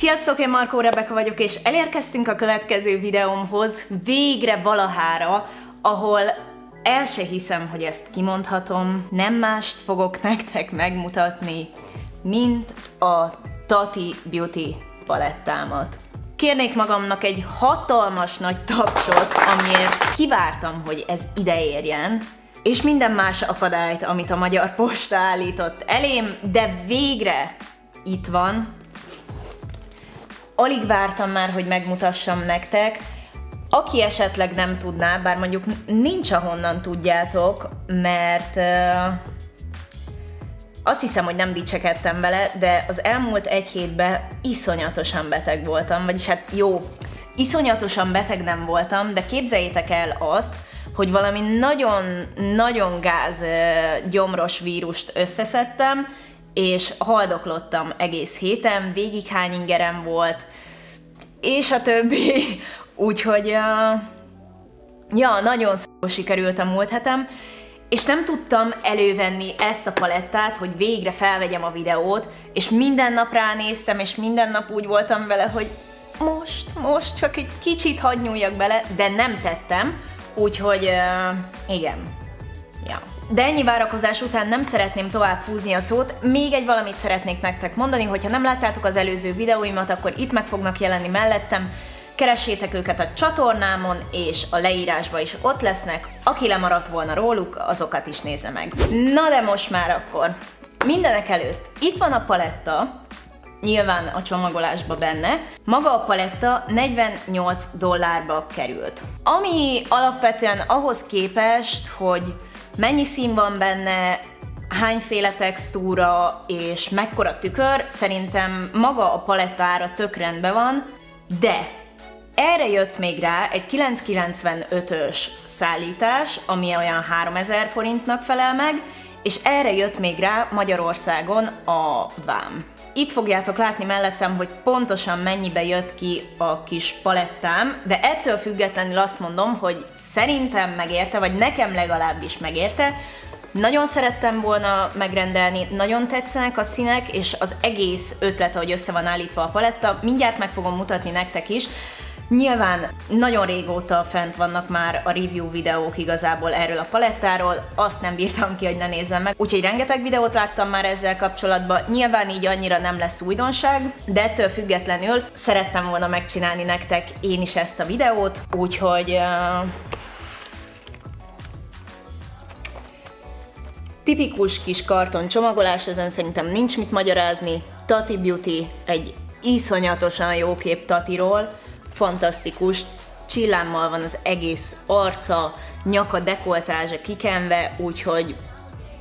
Sziasztok, én Markó Rebeka vagyok, és elérkeztünk a következő videómhoz, végre valahára, ahol el se hiszem, hogy ezt kimondhatom, nem mást fogok nektek megmutatni, mint a Tati Beauty palettámat. Kérnék magamnak egy hatalmas nagy tapsot, amiért kivártam, hogy ez ide érjen, és minden más akadályt, amit a Magyar Posta állított elém, de végre itt van. Alig vártam már, hogy megmutassam nektek. Aki esetleg nem tudná, bár mondjuk nincs ahonnan tudjátok, mert uh, azt hiszem, hogy nem dicsekedtem vele, de az elmúlt egy hétben iszonyatosan beteg voltam, vagyis hát jó, iszonyatosan beteg nem voltam, de képzeljétek el azt, hogy valami nagyon-nagyon gáz gyomros vírust összeszedtem, és haldoklottam egész héten, végig hány ingerem volt, és a többi. Úgyhogy, ja, nagyon szó sikerült a múlt hetem, és nem tudtam elővenni ezt a palettát, hogy végre felvegyem a videót, és minden nap ránéztem, és minden nap úgy voltam vele, hogy most, most csak egy kicsit hadd nyúljak bele, de nem tettem, úgyhogy igen. Ja. De ennyi várakozás után nem szeretném tovább húzni a szót, még egy valamit szeretnék nektek mondani, hogyha nem láttátok az előző videóimat, akkor itt meg fognak jelenni mellettem, keressétek őket a csatornámon, és a leírásban is ott lesznek, aki lemaradt volna róluk, azokat is nézze meg. Na de most már akkor, mindenek előtt, itt van a paletta, nyilván a csomagolásba benne. Maga a paletta 48 dollárba került. Ami alapvetően ahhoz képest, hogy mennyi szín van benne, hányféle textúra és mekkora tükör, szerintem maga a palettára tök rendben van, de erre jött még rá egy 995-ös szállítás, ami olyan 3000 forintnak felel meg, és erre jött még rá Magyarországon a vám. Itt fogjátok látni mellettem, hogy pontosan mennyibe jött ki a kis palettám, de ettől függetlenül azt mondom, hogy szerintem megérte, vagy nekem legalábbis megérte, nagyon szerettem volna megrendelni, nagyon tetszenek a színek, és az egész ötlet, ahogy össze van állítva a paletta, mindjárt meg fogom mutatni nektek is, Nyilván nagyon régóta fent vannak már a review videók igazából erről a palettáról, azt nem bírtam ki, hogy ne nézzem meg, úgyhogy rengeteg videót láttam már ezzel kapcsolatban, nyilván így annyira nem lesz újdonság, de ettől függetlenül szerettem volna megcsinálni nektek én is ezt a videót, úgyhogy Tipikus kis karton csomagolás, ezen szerintem nincs mit magyarázni. Tati Beauty egy iszonyatosan jó kép Tatiról, fantasztikus, csillámmal van az egész arca, nyaka, dekoltázsa kikenve, úgyhogy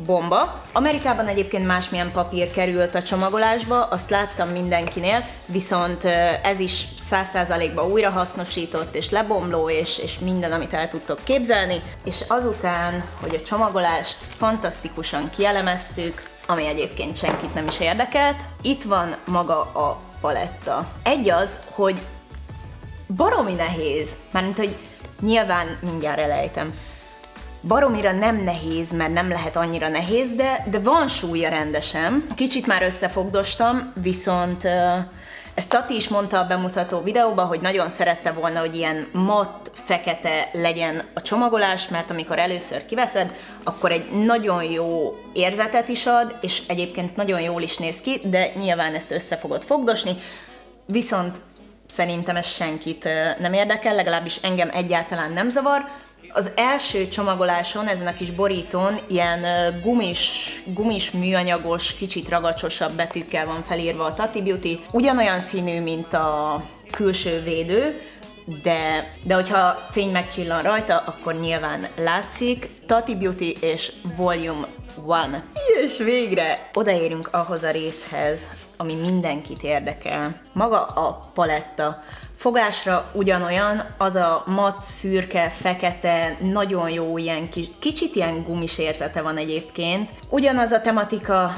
bomba. Amerikában egyébként másmilyen papír került a csomagolásba, azt láttam mindenkinél, viszont ez is 100%-ba újra hasznosított, és lebomló, és, és minden, amit el tudtok képzelni. És azután, hogy a csomagolást fantasztikusan kielemeztük, ami egyébként senkit nem is érdekelt, itt van maga a paletta. Egy az, hogy baromi nehéz, mármint, hogy nyilván mindjárt elejtem, baromira nem nehéz, mert nem lehet annyira nehéz, de, de van súlya rendesen. Kicsit már összefogdostam, viszont ezt Tati is mondta a bemutató videóban, hogy nagyon szerette volna, hogy ilyen matt, fekete legyen a csomagolás, mert amikor először kiveszed, akkor egy nagyon jó érzetet is ad, és egyébként nagyon jól is néz ki, de nyilván ezt össze fogod fogdosni, viszont szerintem ez senkit nem érdekel, legalábbis engem egyáltalán nem zavar. Az első csomagoláson, ezen a kis borítón ilyen gumis, gumis műanyagos, kicsit ragacsosabb betűkkel van felírva a Tati Beauty. Ugyanolyan színű, mint a külső védő, de, de hogyha fény megcsillan rajta, akkor nyilván látszik. Tati Beauty és Volume One. És végre odaérünk ahhoz a részhez, ami mindenkit érdekel. Maga a paletta. Fogásra ugyanolyan, az a mat, szürke, fekete, nagyon jó ilyen kis, kicsit ilyen gumis érzete van egyébként. Ugyanaz a tematika,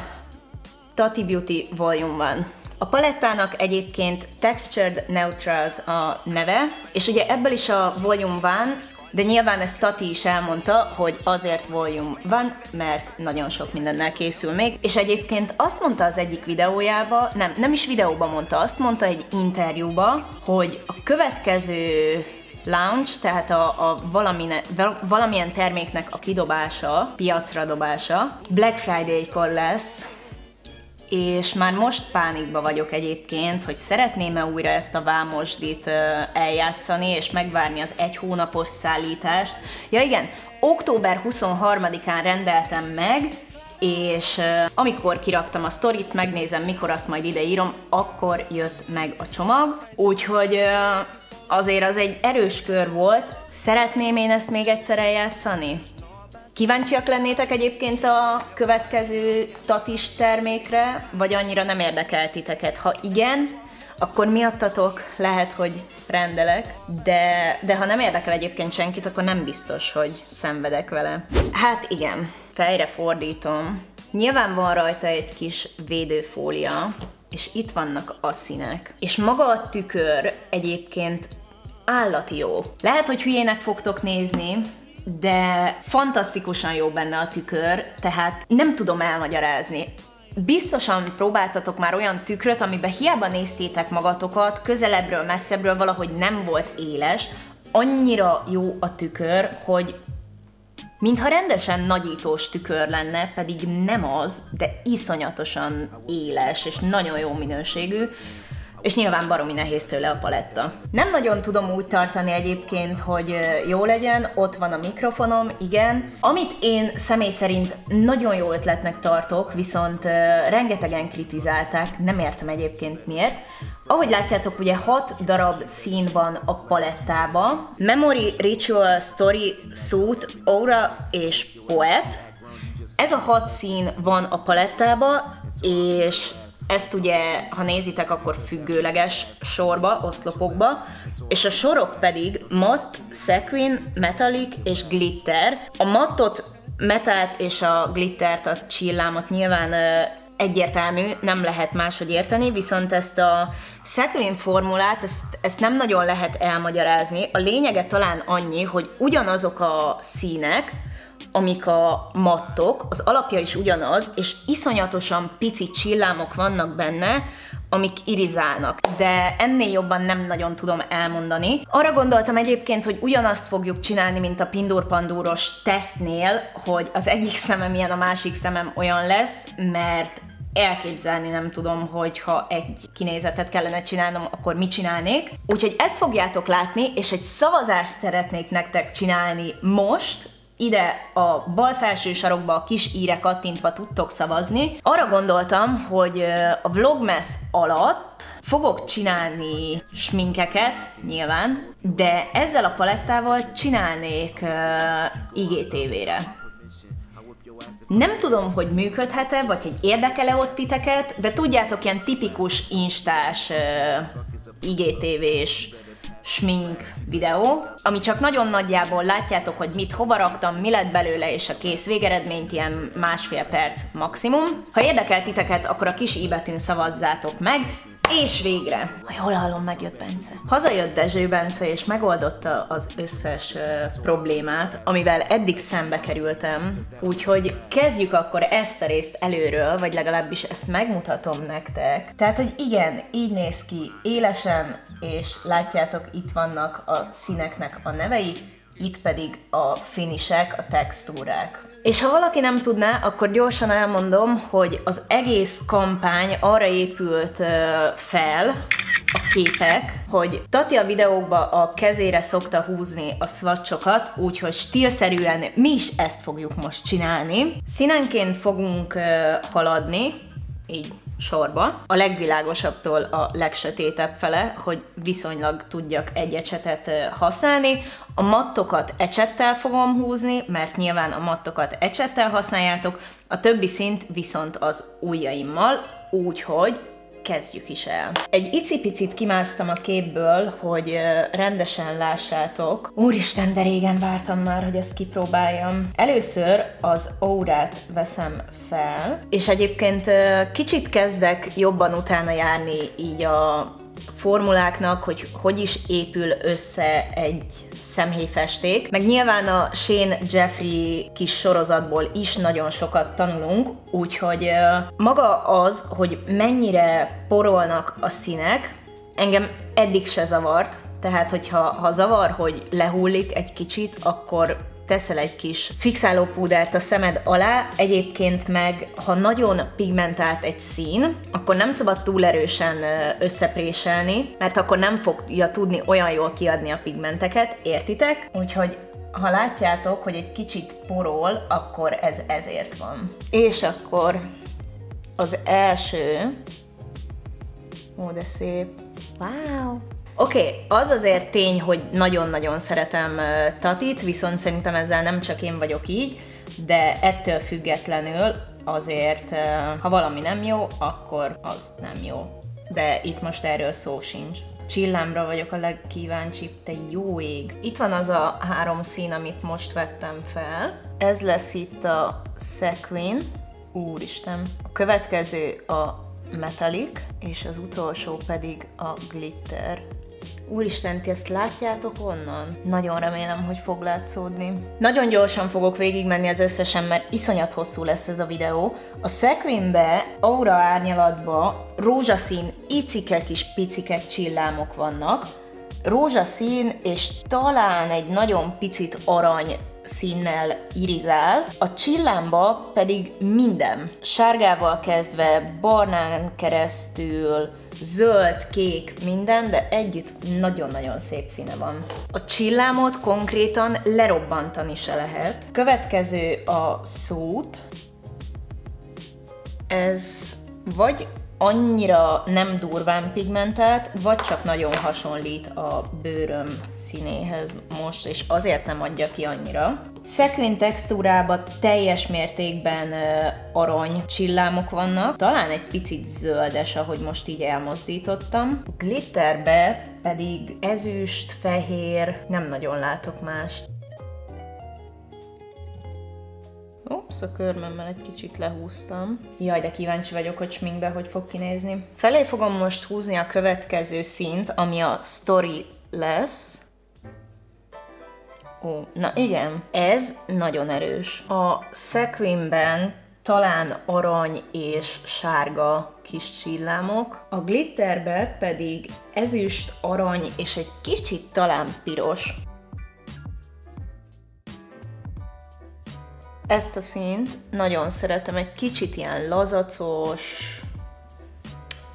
Tati Beauty Volume van. A palettának egyébként Textured Neutrals a neve, és ugye ebből is a Volume van de nyilván ezt Tati is elmondta, hogy azért volume van, mert nagyon sok mindennel készül még, és egyébként azt mondta az egyik videójába, nem, nem is videóban mondta, azt mondta egy interjúba, hogy a következő launch, tehát a, a valamine, valamilyen terméknek a kidobása, piacra dobása, Black Friday-kor lesz, és már most pánikba vagyok egyébként, hogy szeretném-e újra ezt a vámosdit eljátszani, és megvárni az egy hónapos szállítást. Ja igen, október 23-án rendeltem meg, és amikor kiraktam a sztorit, megnézem, mikor azt majd ideírom, akkor jött meg a csomag. Úgyhogy azért az egy erős kör volt. Szeretném én ezt még egyszer eljátszani? Kíváncsiak lennétek egyébként a következő tatis termékre, vagy annyira nem érdekel titeket? Ha igen, akkor miattatok lehet, hogy rendelek, de, de ha nem érdekel egyébként senkit, akkor nem biztos, hogy szenvedek vele. Hát igen, fejre fordítom. Nyilván van rajta egy kis védőfólia, és itt vannak a színek. És maga a tükör egyébként állati jó. Lehet, hogy hülyének fogtok nézni, de fantasztikusan jó benne a tükör, tehát nem tudom elmagyarázni. Biztosan próbáltatok már olyan tükröt, amiben hiába néztétek magatokat, közelebbről, messzebbről valahogy nem volt éles, annyira jó a tükör, hogy mintha rendesen nagyítós tükör lenne, pedig nem az, de iszonyatosan éles és nagyon jó minőségű és nyilván baromi nehéz tőle a paletta. Nem nagyon tudom úgy tartani egyébként, hogy jó legyen, ott van a mikrofonom, igen. Amit én személy szerint nagyon jó ötletnek tartok, viszont rengetegen kritizálták, nem értem egyébként miért. Ahogy látjátok, ugye 6 darab szín van a palettába. Memory, Ritual, Story, Suit, Aura és Poet. Ez a hat szín van a palettába, és ezt ugye, ha nézitek, akkor függőleges sorba, oszlopokba, és a sorok pedig matt, sequin, metallic és glitter. A mattot, metalt és a glittert, a csillámot nyilván egyértelmű, nem lehet máshogy érteni, viszont ezt a sequin formulát, ezt, ezt nem nagyon lehet elmagyarázni. A lényege talán annyi, hogy ugyanazok a színek, amik a mattok, az alapja is ugyanaz, és iszonyatosan pici csillámok vannak benne, amik irizálnak, de ennél jobban nem nagyon tudom elmondani. Arra gondoltam egyébként, hogy ugyanazt fogjuk csinálni, mint a Pindur Pandúros tesztnél, hogy az egyik szemem ilyen, a másik szemem olyan lesz, mert elképzelni nem tudom, hogy ha egy kinézetet kellene csinálnom, akkor mit csinálnék. Úgyhogy ezt fogjátok látni, és egy szavazást szeretnék nektek csinálni most, ide a bal felső sarokba a kis íre kattintva tudtok szavazni. Arra gondoltam, hogy a Vlogmas alatt fogok csinálni sminkeket, nyilván, de ezzel a palettával csinálnék uh, IGTV-re. Nem tudom, hogy működhet-e, vagy hogy érdekele ott titeket, de tudjátok, ilyen tipikus instás uh, IGTV-s smink videó, ami csak nagyon nagyjából látjátok, hogy mit hova raktam, mi lett belőle, és a kész végeredményt ilyen másfél perc maximum. Ha érdekel titeket, akkor a kis i betűn szavazzátok meg, és végre, ha jól hallom, megjött Bence. Hazajött Dezső Bence, és megoldotta az összes uh, problémát, amivel eddig szembe kerültem. Úgyhogy kezdjük akkor ezt a részt előről, vagy legalábbis ezt megmutatom nektek. Tehát, hogy igen, így néz ki élesen, és látjátok, itt vannak a színeknek a nevei, itt pedig a finisek, a textúrák. És ha valaki nem tudná, akkor gyorsan elmondom, hogy az egész kampány arra épült fel, a képek, hogy Tati a videókba a kezére szokta húzni a swatchokat, úgyhogy stílszerűen mi is ezt fogjuk most csinálni. Színenként fogunk haladni, így sorba, a legvilágosabbtól a legsötétebb fele, hogy viszonylag tudjak egy ecsetet használni. A mattokat ecsettel fogom húzni, mert nyilván a mattokat ecsettel használjátok, a többi szint viszont az ujjaimmal, úgyhogy kezdjük is el. Egy icipicit kimásztam a képből, hogy rendesen lássátok. Úristen, de régen vártam már, hogy ezt kipróbáljam. Először az órát veszem fel, és egyébként kicsit kezdek jobban utána járni így a formuláknak, hogy hogy is épül össze egy szemhéjfesték. Meg nyilván a Shane Jeffrey kis sorozatból is nagyon sokat tanulunk, úgyhogy maga az, hogy mennyire porolnak a színek, engem eddig se zavart, tehát hogyha ha zavar, hogy lehullik egy kicsit, akkor teszel egy kis fixálópúdert a szemed alá, egyébként meg, ha nagyon pigmentált egy szín, akkor nem szabad túl erősen összepréselni, mert akkor nem fogja tudni olyan jól kiadni a pigmenteket, értitek? Úgyhogy ha látjátok, hogy egy kicsit porol, akkor ez ezért van. És akkor az első... Ó, de szép. Wow! Oké, okay, az azért tény, hogy nagyon-nagyon szeretem uh, Tatit, viszont szerintem ezzel nem csak én vagyok így, de ettől függetlenül azért, ha valami nem jó, akkor az nem jó. De itt most erről szó sincs. Csillámra vagyok a legkíváncsibb, te jó ég. Itt van az a három szín, amit most vettem fel. Ez lesz itt a Sequin. Úristen. A következő a Metallic, és az utolsó pedig a Glitter. Úristen, ti ezt látjátok onnan? Nagyon remélem, hogy fog látszódni. Nagyon gyorsan fogok végigmenni az összesen, mert iszonyat hosszú lesz ez a videó. A Sequinbe, aura árnyalatba rózsaszín, icike kis picike csillámok vannak, rózsaszín és talán egy nagyon picit arany színnel irizál, a csillámba pedig minden. Sárgával kezdve, barnán keresztül, zöld, kék, minden, de együtt nagyon-nagyon szép színe van. A csillámot konkrétan lerobbantani se lehet. Következő a szút. Ez vagy annyira nem durván pigmentált, vagy csak nagyon hasonlít a bőröm színéhez most, és azért nem adja ki annyira. Szekvin textúrában teljes mértékben arany csillámok vannak, talán egy picit zöldes, ahogy most így elmozdítottam. Glitterbe pedig ezüst, fehér, nem nagyon látok mást. Ups, a körmemmel egy kicsit lehúztam. Jaj, de kíváncsi vagyok, hogy sminkbe hogy fog kinézni. Felé fogom most húzni a következő szint, ami a story lesz. Ó, na igen, ez nagyon erős. A Sequinben talán arany és sárga kis csillámok, a glitterbe pedig ezüst, arany és egy kicsit talán piros. Ezt a színt nagyon szeretem, egy kicsit ilyen lazacos,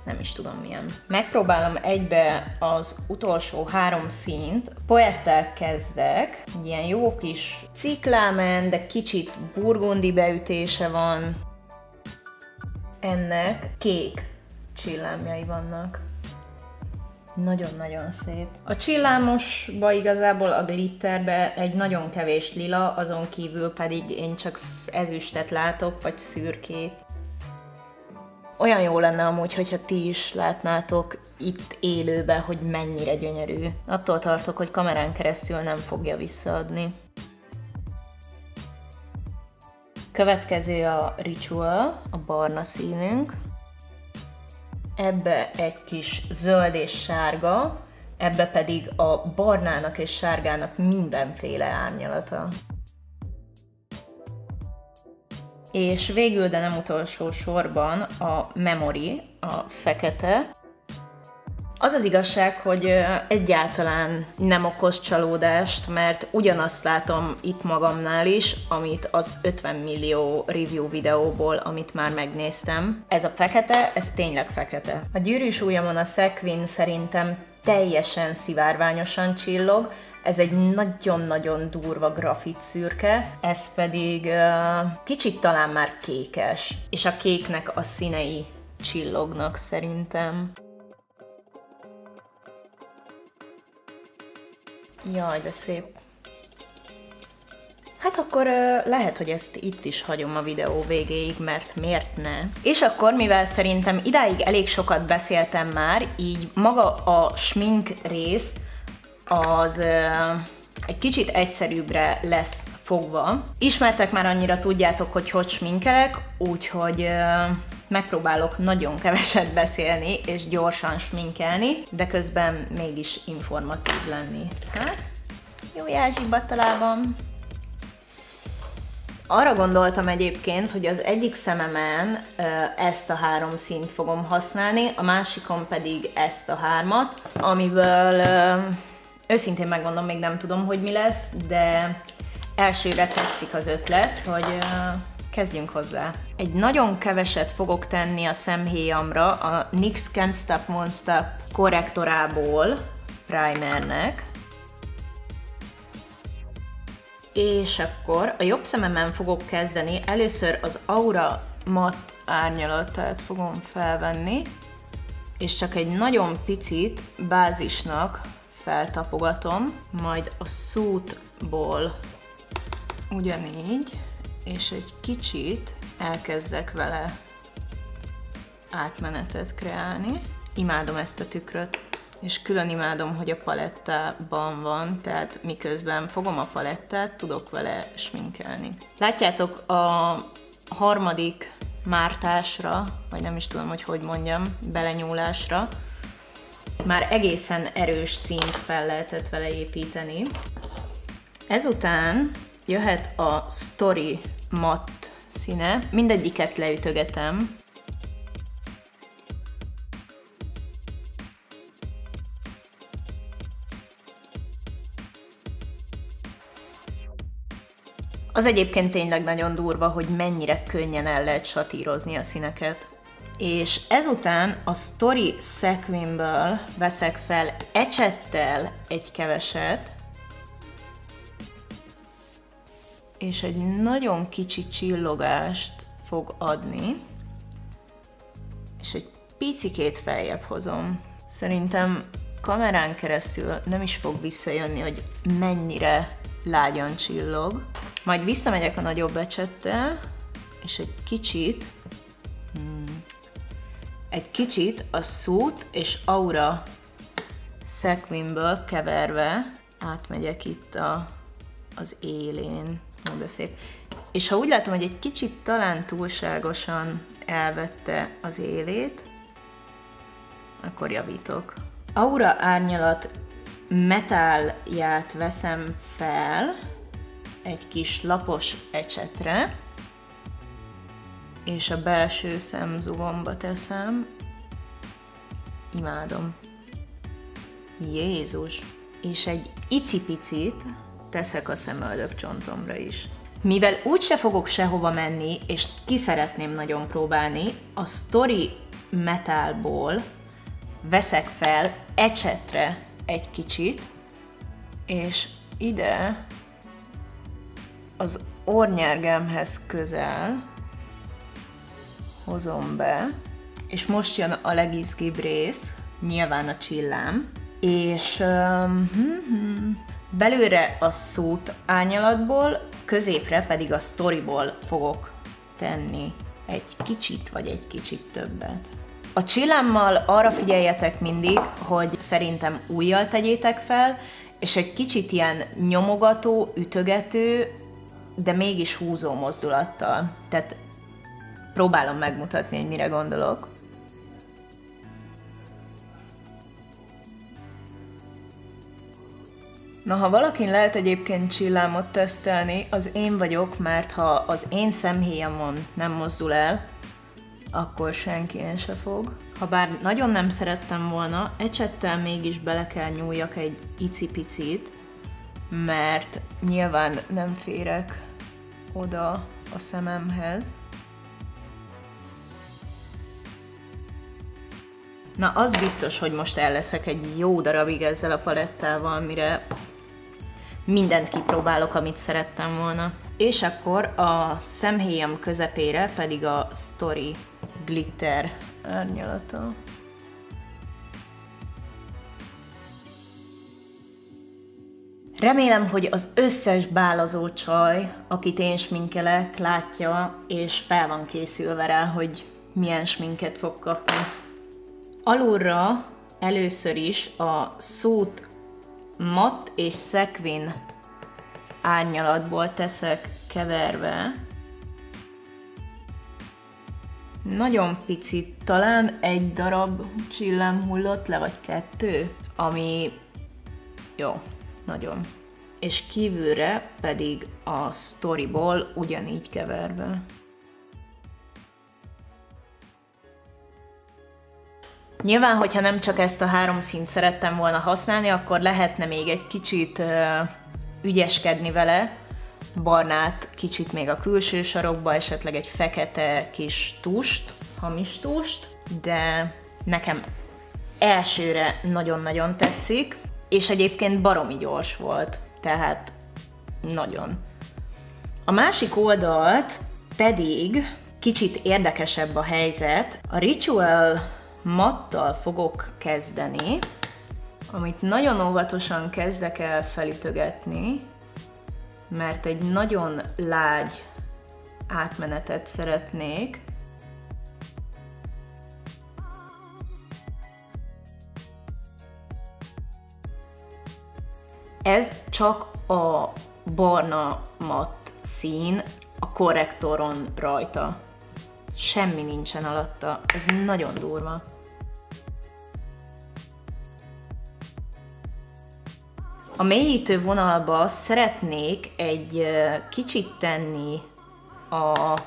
nem is tudom milyen. Megpróbálom egybe az utolsó három színt, poettel kezdek, egy ilyen jó kis ciklámen, de kicsit burgundi beütése van. Ennek kék csillámjai vannak. Nagyon-nagyon szép. A csillámosba igazából a glitterbe egy nagyon kevés lila, azon kívül pedig én csak ezüstet látok, vagy szürkét. Olyan jó lenne amúgy, hogyha ti is látnátok itt élőbe, hogy mennyire gyönyörű. Attól tartok, hogy kamerán keresztül nem fogja visszaadni. Következő a Ritual, a barna színünk ebbe egy kis zöld és sárga, ebbe pedig a barnának és sárgának mindenféle árnyalata. És végül, de nem utolsó sorban a memory, a fekete, az az igazság, hogy egyáltalán nem okoz csalódást, mert ugyanazt látom itt magamnál is, amit az 50 millió review videóból, amit már megnéztem. Ez a fekete, ez tényleg fekete. A gyűrűs ujjamon a Sequin szerintem teljesen szivárványosan csillog, ez egy nagyon-nagyon durva grafit szürke, ez pedig uh, kicsit talán már kékes, és a kéknek a színei csillognak szerintem. Jaj, de szép. Hát akkor lehet, hogy ezt itt is hagyom a videó végéig, mert miért ne? És akkor, mivel szerintem idáig elég sokat beszéltem már, így maga a smink rész az egy kicsit egyszerűbbre lesz fogva. Ismertek már annyira tudjátok, hogy hogy sminkelek, úgyhogy megpróbálok nagyon keveset beszélni és gyorsan sminkelni, de közben mégis informatív lenni. Hát, jó jelzsibattalában. Arra gondoltam egyébként, hogy az egyik szememen ezt a három színt fogom használni, a másikon pedig ezt a hármat, amiből őszintén megmondom, még nem tudom, hogy mi lesz, de elsőre tetszik az ötlet, hogy kezdjünk hozzá. Egy nagyon keveset fogok tenni a szemhéjamra a NYX Can't Stop Won't Stop korrektorából, primernek, és akkor a jobb szememen fogok kezdeni. Először az Aura Matt árnyalatát fogom felvenni, és csak egy nagyon picit bázisnak feltapogatom, majd a szútból ugyanígy, és egy kicsit elkezdek vele átmenetet kreálni. Imádom ezt a tükröt és külön imádom, hogy a palettában van, tehát miközben fogom a palettát, tudok vele sminkelni. Látjátok, a harmadik mártásra, vagy nem is tudom, hogy hogy mondjam, belenyúlásra, már egészen erős színt fel lehetett vele építeni. Ezután jöhet a Story Matte színe, mindegyiket leütögetem, Az egyébként tényleg nagyon durva, hogy mennyire könnyen el lehet satírozni a színeket. És ezután a Story Sequinből veszek fel ecsettel egy keveset, és egy nagyon kicsi csillogást fog adni, és egy picikét feljebb hozom. Szerintem kamerán keresztül nem is fog visszajönni, hogy mennyire lágyan csillog. Majd visszamegyek a nagyobb ecsettel, és egy kicsit, hmm, egy kicsit a szút és aura sequinből keverve átmegyek itt a, az élén. Ó, de szép. És ha úgy látom, hogy egy kicsit talán túlságosan elvette az élét, akkor javítok. Aura árnyalat metálját veszem fel, egy kis lapos ecsetre, és a belső szemzugomba teszem. Imádom. Jézus! És egy icipicit teszek a szemöldök csontomra is. Mivel úgyse fogok sehova menni, és ki szeretném nagyon próbálni, a Story Metalból veszek fel ecsetre egy kicsit, és ide az ornyergemhez közel hozom be, és most jön a legizgibb rész, nyilván a csillám, és um, belőle a szót ányalatból, középre pedig a storyból fogok tenni egy kicsit vagy egy kicsit többet. A csillámmal arra figyeljetek mindig, hogy szerintem újjal tegyétek fel, és egy kicsit ilyen nyomogató, ütögető, de mégis húzó mozdulattal. Tehát próbálom megmutatni, hogy mire gondolok. Na, ha valakin lehet egyébként csillámot tesztelni, az én vagyok, mert ha az én szemhéjamon nem mozdul el, akkor senki én se fog. Ha bár nagyon nem szerettem volna, ecsettel mégis bele kell nyúljak egy icipicit, mert nyilván nem férek oda a szememhez. Na, az biztos, hogy most el leszek egy jó darabig ezzel a palettával, mire mindent kipróbálok, amit szerettem volna. És akkor a szemhéjam közepére pedig a Story Glitter árnyalata. Remélem, hogy az összes bálazó csaj, akit én sminkelek, látja, és fel van készülve rá, hogy milyen sminket fog kapni. Alulra először is a szót matt és szekvin árnyalatból teszek keverve. nagyon pici, talán egy darab csillám hullott le, vagy kettő, ami jó, nagyon. És kívülre pedig a storyból ugyanígy keverve. Nyilván, hogyha nem csak ezt a három színt szerettem volna használni, akkor lehetne még egy kicsit ügyeskedni vele, barnát kicsit még a külső sarokba, esetleg egy fekete kis tust, hamis tust, de nekem elsőre nagyon-nagyon tetszik, és egyébként baromi gyors volt, tehát nagyon. A másik oldalt pedig kicsit érdekesebb a helyzet. A Ritual mattal fogok kezdeni, amit nagyon óvatosan kezdek el felütögetni, mert egy nagyon lágy átmenetet szeretnék. Ez csak a barna matt szín a korrektoron rajta. Semmi nincsen alatta, ez nagyon durva. A mélyítő vonalba szeretnék egy kicsit tenni a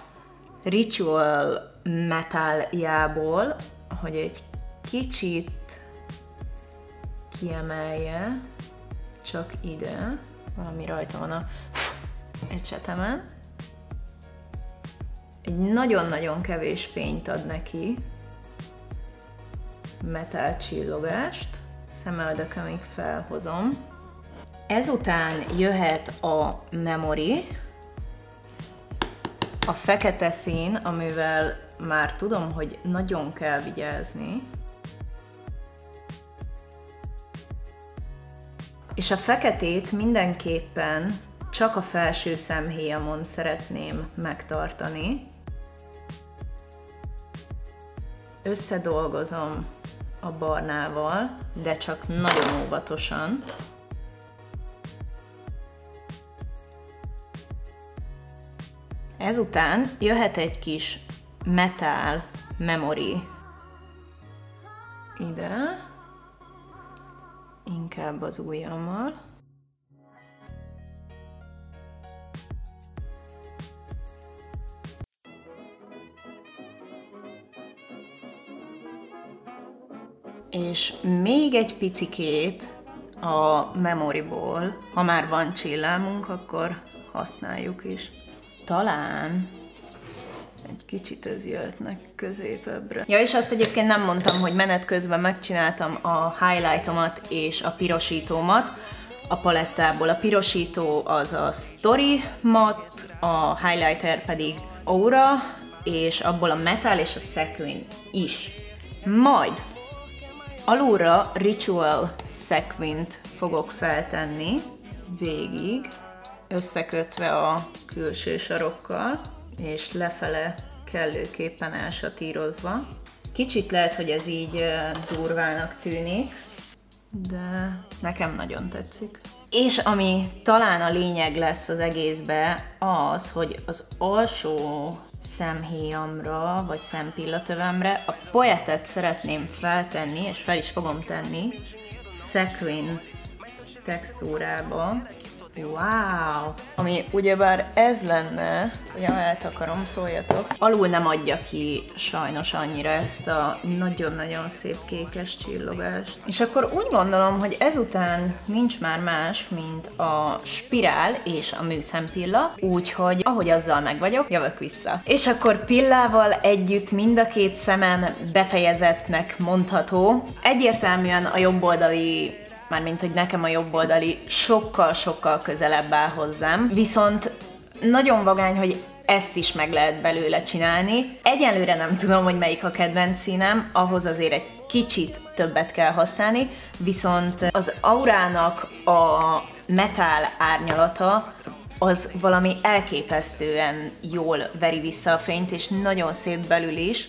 ritual metaljából, hogy egy kicsit kiemelje, csak ide, valami rajta van a ecsetemen. Egy nagyon-nagyon kevés fényt ad neki, metal csillogást, szemöldökömig felhozom. Ezután jöhet a memory, a fekete szín, amivel már tudom, hogy nagyon kell vigyázni. És a feketét mindenképpen csak a felső szemhéjamon szeretném megtartani. Összedolgozom a barnával, de csak nagyon óvatosan. Ezután jöhet egy kis metal memory. Ide, inkább az ujjammal. És még egy picikét a memoryból, ha már van csillámunk, akkor használjuk is talán egy kicsit ez jöhetnek középebbre. Ja, és azt egyébként nem mondtam, hogy menet közben megcsináltam a highlightomat és a pirosítómat a palettából. A pirosító az a Story Matte, a highlighter pedig Aura, és abból a Metal és a Sequin is. Majd alulra Ritual Sequint fogok feltenni végig, összekötve a külső sarokkal, és lefele kellőképpen elsatírozva. Kicsit lehet, hogy ez így durvának tűnik, de nekem nagyon tetszik. És ami talán a lényeg lesz az egészbe, az, hogy az alsó szemhéjamra, vagy szempillatövemre a poetet szeretném feltenni, és fel is fogom tenni, sequin textúrába, Wow! Ami ugyebár ez lenne, ja, eltakarom, szóljatok, alul nem adja ki sajnos annyira ezt a nagyon-nagyon szép kékes csillogást. És akkor úgy gondolom, hogy ezután nincs már más, mint a spirál és a műszempilla, úgyhogy ahogy azzal meg vagyok, jövök vissza. És akkor pillával együtt mind a két szemem befejezetnek mondható. Egyértelműen a jobb oldali mármint hogy nekem a jobb oldali sokkal-sokkal közelebb áll hozzám, viszont nagyon vagány, hogy ezt is meg lehet belőle csinálni. Egyelőre nem tudom, hogy melyik a kedvenc színem, ahhoz azért egy kicsit többet kell használni, viszont az aurának a metál árnyalata az valami elképesztően jól veri vissza a fényt, és nagyon szép belül is,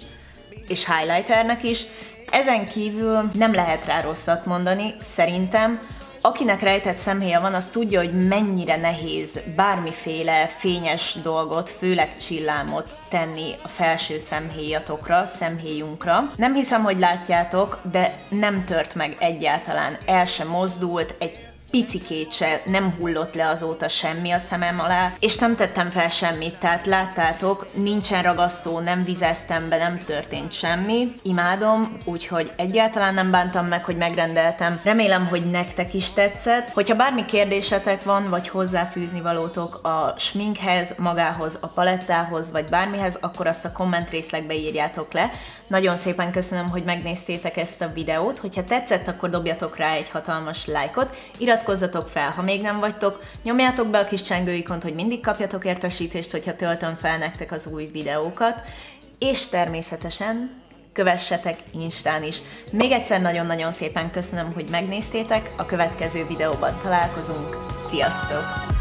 és highlighternek is, ezen kívül nem lehet rá rosszat mondani, szerintem Akinek rejtett szemhéja van, az tudja, hogy mennyire nehéz bármiféle fényes dolgot, főleg csillámot tenni a felső szemhéjatokra, szemhéjunkra. Nem hiszem, hogy látjátok, de nem tört meg egyáltalán. El sem mozdult, egy picikét se nem hullott le azóta semmi a szemem alá, és nem tettem fel semmit, tehát láttátok, nincsen ragasztó, nem vizeztem be, nem történt semmi. Imádom, úgyhogy egyáltalán nem bántam meg, hogy megrendeltem. Remélem, hogy nektek is tetszett. Hogyha bármi kérdésetek van, vagy hozzáfűzni valótok a sminkhez, magához, a palettához, vagy bármihez, akkor azt a komment részlegbe írjátok le. Nagyon szépen köszönöm, hogy megnéztétek ezt a videót. Hogyha tetszett, akkor dobjatok rá egy hatalmas lájkot. Irat iratkozzatok fel, ha még nem vagytok, nyomjátok be a kis csengőikont, hogy mindig kapjatok értesítést, hogyha töltöm fel nektek az új videókat, és természetesen kövessetek Instán is. Még egyszer nagyon-nagyon szépen köszönöm, hogy megnéztétek, a következő videóban találkozunk, sziasztok!